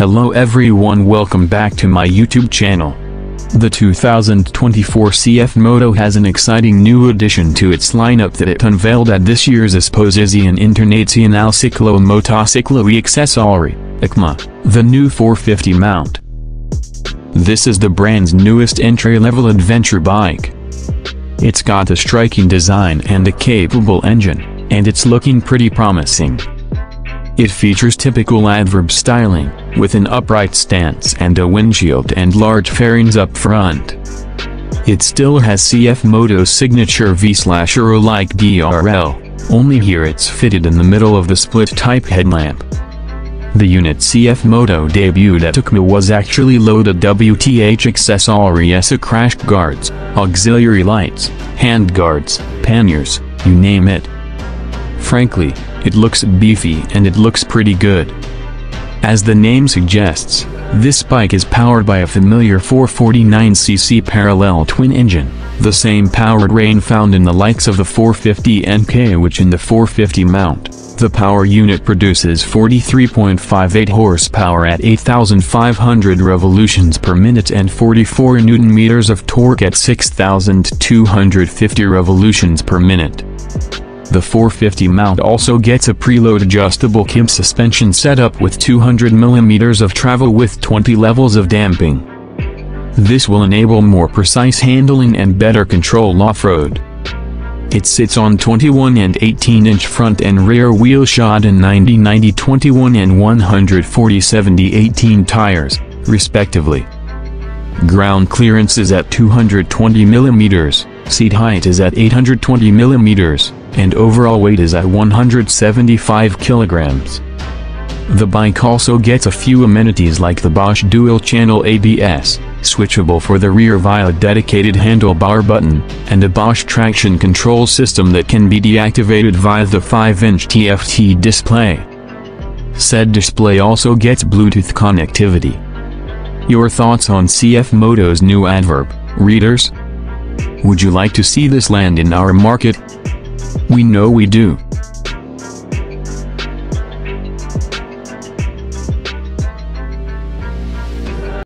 Hello everyone welcome back to my YouTube channel. The 2024 CF Moto has an exciting new addition to its lineup that it unveiled at this year's Esposizione Internazionale Ciclo Motociclo e Accessori, EICMA, the new 450 mount. This is the brand's newest entry-level adventure bike. It's got a striking design and a capable engine, and it's looking pretty promising. It features typical adverb styling, with an upright stance and a windshield and large fairings up front. It still has CF Moto's signature V-Aero-like DRL, only here it's fitted in the middle of the split-type headlamp. The unit CF Moto debuted at EICMA was actually loaded WTH accessories crash guards, auxiliary lights, hand guards, panniers, you name it. Frankly, it looks beefy and it looks pretty good. As the name suggests, this bike is powered by a familiar 449cc parallel twin engine, the same powertrain found in the likes of the 450 NK which in the 450 mount, the power unit produces 43.58 horsepower at 8,500 revolutions per minute and 44 newton-meters of torque at 6,250 revolutions per minute. The 450 mount also gets a preload adjustable KIM suspension setup with 200mm of travel with 20 levels of damping. This will enable more precise handling and better control off-road. It sits on 21 and 18-inch front and rear wheel shod in 90-90-21 and 140-70-18 tires, respectively. Ground clearance is at 220mm, seat height is at 820mm, and overall weight is at 175 kilograms. The bike also gets a few amenities like the Bosch dual-channel ABS, switchable for the rear via a dedicated handlebar button, and a Bosch traction control system that can be deactivated via the 5-inch TFT display. Said display also gets Bluetooth connectivity. Your thoughts on CF Moto's new adverb, readers? Would you like to see this land in our market? We know we do.